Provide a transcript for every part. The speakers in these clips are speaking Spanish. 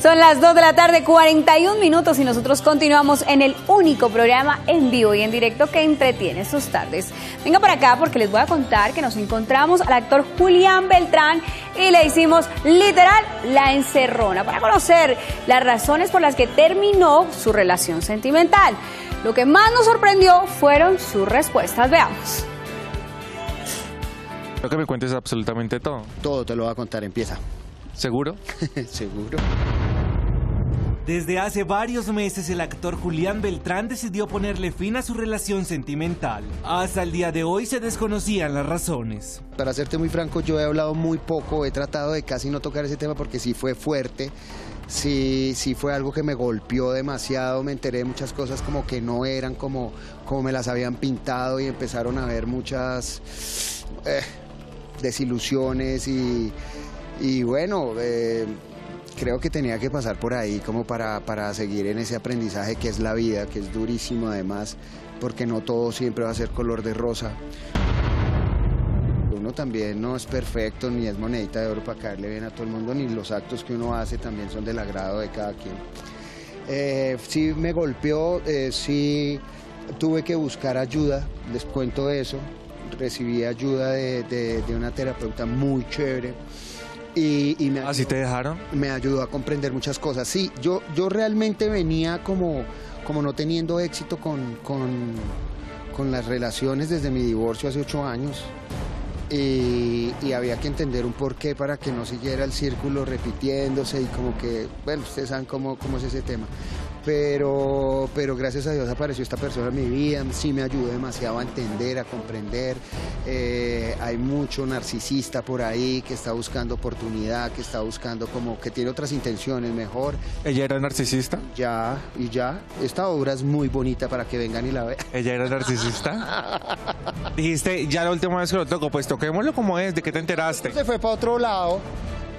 Son las 2 de la tarde, 41 minutos y nosotros continuamos en el único programa en vivo y en directo que entretiene sus tardes. Venga por acá porque les voy a contar que nos encontramos al actor Julián Beltrán y le hicimos literal la encerrona para conocer las razones por las que terminó su relación sentimental. Lo que más nos sorprendió fueron sus respuestas. Veamos. Lo que me cuentes absolutamente todo. Todo te lo va a contar, empieza. ¿Seguro? Seguro. Desde hace varios meses el actor Julián Beltrán decidió ponerle fin a su relación sentimental. Hasta el día de hoy se desconocían las razones. Para serte muy franco, yo he hablado muy poco, he tratado de casi no tocar ese tema porque sí fue fuerte, sí, sí fue algo que me golpeó demasiado, me enteré de muchas cosas como que no eran como, como me las habían pintado y empezaron a haber muchas eh, desilusiones y, y bueno... Eh, creo que tenía que pasar por ahí como para, para seguir en ese aprendizaje que es la vida, que es durísimo además, porque no todo siempre va a ser color de rosa. Uno también no es perfecto, ni es monedita de oro para caerle bien a todo el mundo, ni los actos que uno hace también son del agrado de cada quien. Eh, sí me golpeó, eh, sí tuve que buscar ayuda, les cuento eso, recibí ayuda de, de una terapeuta muy chévere. Y, me ¿Así ¿Ah, te dejaron? Me ayudó a comprender muchas cosas. Sí, yo, yo realmente venía como, como no teniendo éxito con, con, con las relaciones desde mi divorcio hace ocho años. Y, y, había que entender un porqué para que no siguiera el círculo repitiéndose y como que, bueno, ustedes saben cómo, cómo es ese tema pero, pero gracias a Dios apareció esta persona en mi vida, sí me ayudó demasiado a entender, a comprender. Eh, hay mucho narcisista por ahí que está buscando oportunidad, que está buscando como que tiene otras intenciones mejor. ¿Ella era narcisista? Ya, y ya. Esta obra es muy bonita para que vengan y la vean. ¿Ella era narcisista? Dijiste, ya la última vez que lo toco, pues toquémoslo como es, ¿de qué te enteraste? Se fue para otro lado.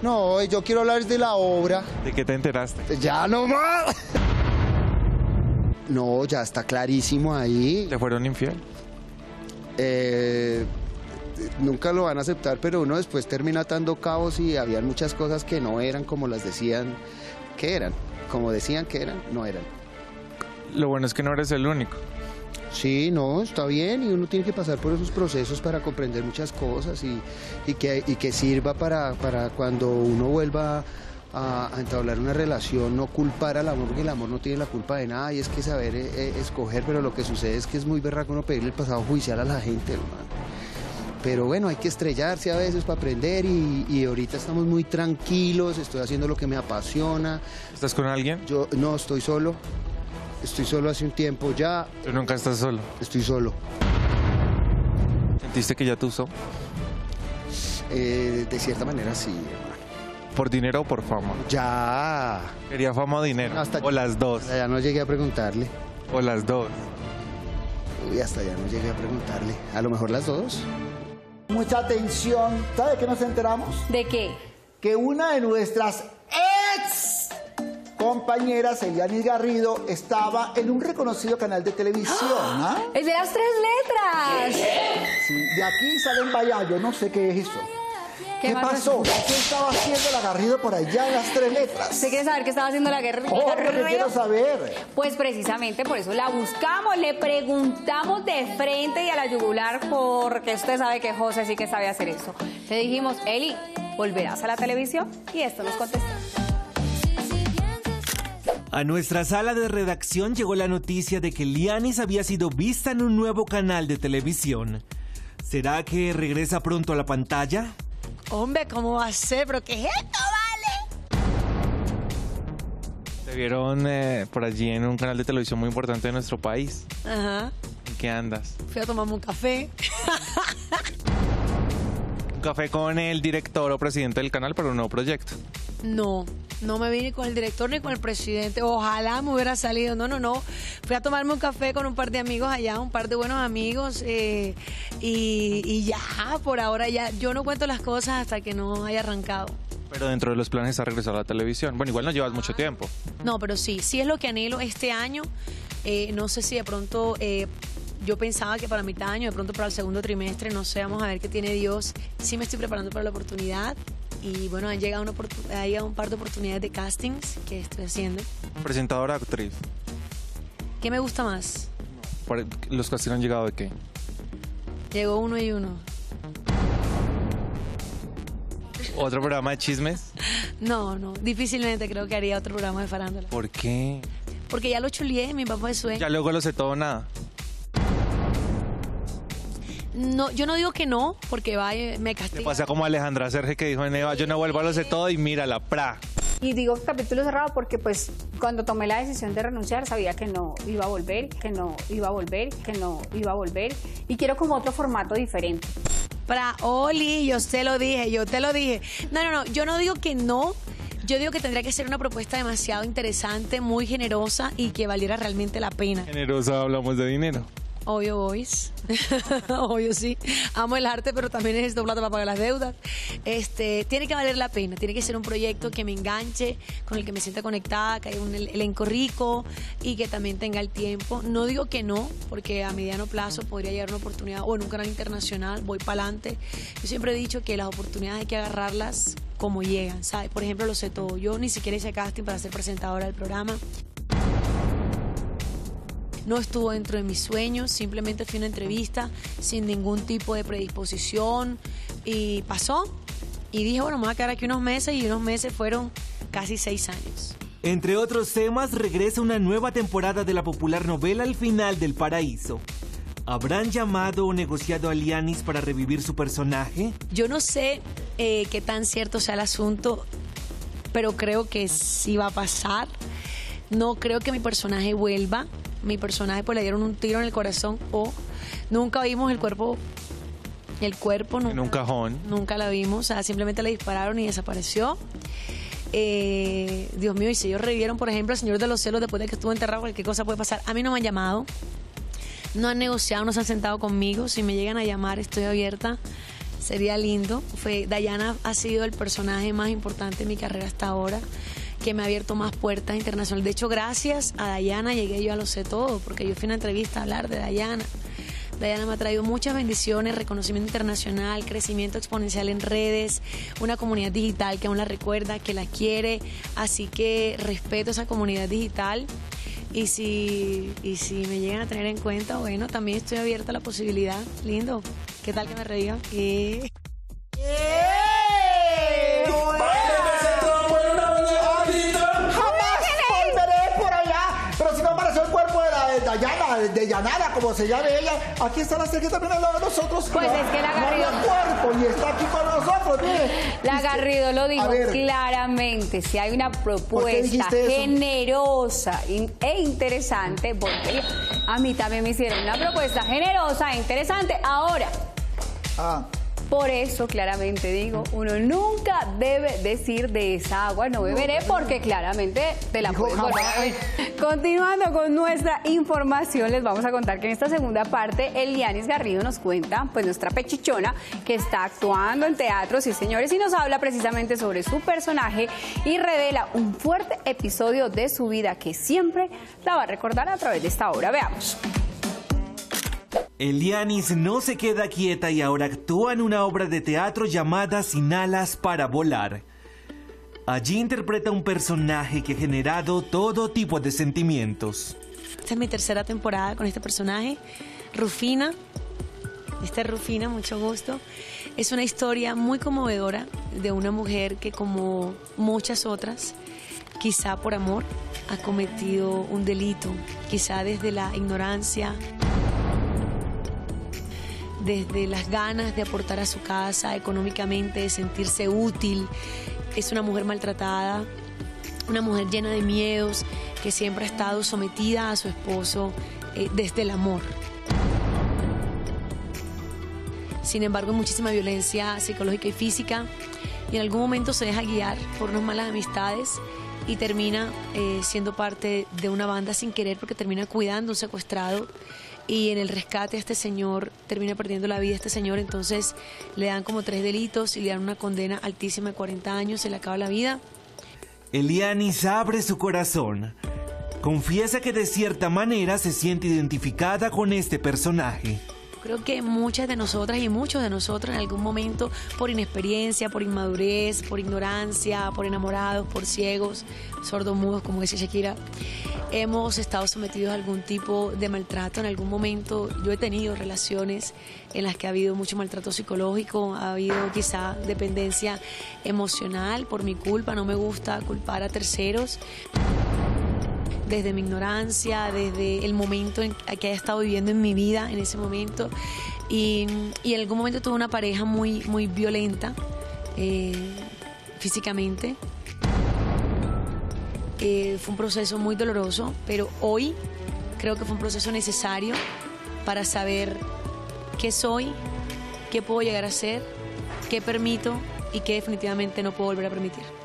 No, yo quiero hablar de la obra. ¿De qué te enteraste? Ya no más. No, ya está clarísimo ahí. ¿Le fueron infiel? Eh, nunca lo van a aceptar, pero uno después termina atando cabos y había muchas cosas que no eran como las decían que eran. Como decían que eran, no eran. Lo bueno es que no eres el único. Sí, no, está bien y uno tiene que pasar por esos procesos para comprender muchas cosas y, que, y que sirva para, para cuando uno vuelva a, entablar una relación, no culpar al amor, porque el amor no tiene la culpa de nada y es que saber eh, eh, escoger, pero lo que sucede es que es muy berraco uno pedirle el pasado judicial a la gente, hermano. Pero bueno, hay que estrellarse a veces para aprender y, y, ahorita estamos muy tranquilos, estoy haciendo lo que me apasiona. ¿Estás con alguien? Yo no, estoy solo. Estoy solo hace un tiempo ya. ¿Tú nunca estás solo? Estoy solo. ¿Sentiste que ya tú usó? Eh, de cierta manera sí, ¿Por dinero o por fama? Ya. ¿Quería fama o dinero? o las dos. ya no llegué a preguntarle. O las dos. Uy, hasta ya no llegué a preguntarle. A lo mejor las dos. Mucha atención. ¿Sabe de qué nos enteramos? ¿De qué? Que una de nuestras ex compañeras, Elianis Garrido, estaba en un reconocido canal de televisión. ¿ah? Es de las tres letras. Sí, de aquí salen vaya, yo no sé qué es eso. ¿Qué, pasó? ¿Qué estaba haciendo la Garrido por allá en las tres letras? ¿Usted quiere saber qué estaba haciendo la Garrido? Oh, quiero saber. Pues precisamente por eso la buscamos, le preguntamos de frente y a la yugular porque usted sabe que José sí que sabe hacer eso. Le dijimos, Eli, ¿volverás a la televisión? Y esto nos contestó. A nuestra sala de redacción llegó la noticia de que Lianis había sido vista en un nuevo canal de televisión. ¿Será que regresa pronto a la pantalla? Hombre, ¿cómo va a ser? ¿Pero qué es esto, vale? Te vieron eh, por allí en un canal de televisión muy importante de nuestro país. Ajá. ¿En qué andas? Fui a tomarme un café. un café con el director o presidente del canal para un nuevo proyecto. No, no me vine con el director ni con el presidente. Ojalá me hubiera salido. No, no, no. Fui a tomarme un café con un par de amigos allá, un par de buenos amigos. Eh, y, ya, por ahora ya. Yo no cuento las cosas hasta que no haya arrancado. Pero dentro de los planes está regresar a la televisión. Bueno, igual no llevas mucho tiempo. No, pero sí, sí es lo que anhelo este año. Eh, no sé si de pronto eh, yo pensaba que para mitad de año, de pronto para el segundo trimestre, no sé, vamos a ver qué tiene Dios. Sí me estoy preparando para la oportunidad y bueno, han llegado, una oportu- ha llegado un par de oportunidades de castings que estoy haciendo. Presentadora, actriz. ¿Qué me gusta más? Por- ¿Los castings han llegado de qué? Llegó uno y uno. ¿Otro programa de chismes? No, no, difícilmente creo que haría otro programa de farándula. ¿Por qué? Porque ya lo chulié, mi papá de sueño. Ya luego lo sé todo nada. No, yo no digo que no, porque va, eh, me Le castiga. pasa como a Alejandra Serge que dijo en Eva, yo no vuelvo a lo sé todo y mira la pra. Y digo capítulo cerrado porque pues cuando tomé la decisión de renunciar sabía que no iba a volver, que no iba a volver, que no iba a volver y quiero como otro formato diferente. Para Oli, yo te lo dije, yo te lo dije. No, no, no, yo no digo que no. Yo digo que tendría que ser una propuesta demasiado interesante, muy generosa y que valiera realmente la pena. Generosa, hablamos de dinero. Obvio, boys. Obvio, sí. Amo el arte, pero también necesito plata para pagar las deudas. Este, tiene que valer la pena. Tiene que ser un proyecto que me enganche, con el que me sienta conectada, que haya un el- elenco rico y que también tenga el tiempo. No digo que no, porque a mediano plazo podría llegar una oportunidad o en un canal internacional, voy para adelante. Yo siempre he dicho que las oportunidades hay que agarrarlas como llegan, ¿sabes? Por ejemplo, lo sé todo. Yo ni siquiera hice casting para ser presentadora del programa no estuvo dentro de mis sueños, simplemente fui a una entrevista sin ningún tipo de predisposición y pasó. Y dije, bueno, me voy a quedar aquí unos meses y unos meses fueron casi seis años. Entre otros temas, regresa una nueva temporada de la popular novela El final del paraíso. ¿Habrán llamado o negociado a Lianis para revivir su personaje? Yo no sé eh, qué tan cierto sea el asunto, pero creo que sí va a pasar. No creo que mi personaje vuelva. Mi personaje pues le dieron un tiro en el corazón o nunca vimos el cuerpo, el cuerpo nunca, En un cajón. nunca la vimos, o sea, simplemente le dispararon y desapareció. Eh, Dios mío, y si ellos revivieron, por ejemplo, al Señor de los Celos después de que estuvo enterrado, cualquier cosa puede pasar. A mí no me han llamado, no han negociado, no se han sentado conmigo. Si me llegan a llamar, estoy abierta. Sería lindo. Fue, Dayana ha sido el personaje más importante de mi carrera hasta ahora, que me ha abierto más puertas internacionales. De hecho, gracias a Dayana llegué yo a lo sé todo, porque yo fui a una entrevista a hablar de Dayana. Dayana me ha traído muchas bendiciones, reconocimiento internacional, crecimiento exponencial en redes, una comunidad digital que aún la recuerda, que la quiere, así que respeto esa comunidad digital y si, y si me llegan a tener en cuenta, bueno, también estoy abierta a la posibilidad. Lindo. ¿Qué tal que me reían? ¿Qué? Jamás Yanara, como se llame ella, aquí está la Sergio también al lado de nosotros. Pues No, es que la no Garrido- cuerpo y está aquí con nosotros, mire. La Garrido lo dijo ver. claramente, si hay una propuesta generosa e interesante, porque a mí también me hicieron una propuesta generosa e interesante. Ahora, Ah, por eso claramente digo, uno nunca debe decir de esa agua no beberé porque claramente te la puedes volver a jamás. beber. Continuando con nuestra información, les vamos a contar que en esta segunda parte, Elianis Garrido nos cuenta, pues nuestra pechichona, que está actuando en teatros y señores, y nos habla precisamente sobre su personaje y revela un fuerte episodio de su vida que siempre la va a recordar a través de esta obra. Veamos. Elianis no se queda quieta y ahora actúa en una obra de teatro llamada Sin alas para volar. Allí interpreta un personaje que ha generado todo tipo de sentimientos. Esta es mi tercera temporada con este personaje, Rufina. Esta es Rufina, mucho gusto. Es una historia muy conmovedora de una mujer que como muchas otras, quizá por amor, ha cometido un delito, quizá desde la ignorancia, desde las ganas de aportar a su casa económicamente, de sentirse útil. Es una mujer maltratada, una mujer llena de miedos, que siempre ha estado sometida a su esposo eh, desde el amor. Sin embargo, muchísima violencia psicológica y física y en algún momento se deja guiar por unas malas amistades y termina eh, siendo parte de una banda sin querer porque termina cuidando un secuestrado y en el rescate a este señor termina perdiendo la vida este señor, entonces le dan como tres delitos y le dan una condena altísima de 40 años, se le acaba la vida. Elianis abre su corazón. Confiesa que de cierta manera se siente identificada con este personaje. Creo que muchas de nosotras y muchos de nosotros en algún momento, por inexperiencia, por inmadurez, por ignorancia, por enamorados, por ciegos, sordomudos, como dice Shakira, hemos estado sometidos a algún tipo de maltrato. En algún momento yo he tenido relaciones en las que ha habido mucho maltrato psicológico, ha habido quizá dependencia emocional por mi culpa, no me gusta culpar a terceros desde mi ignorancia, desde el momento en que haya estado viviendo en mi vida en ese momento. Y, en algún momento tuve una pareja muy, muy violenta eh, físicamente. Eh, fue un proceso muy doloroso, pero hoy creo que fue un proceso necesario para saber qué soy, qué puedo llegar a ser, qué permito y qué definitivamente no puedo volver a permitir.